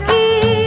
की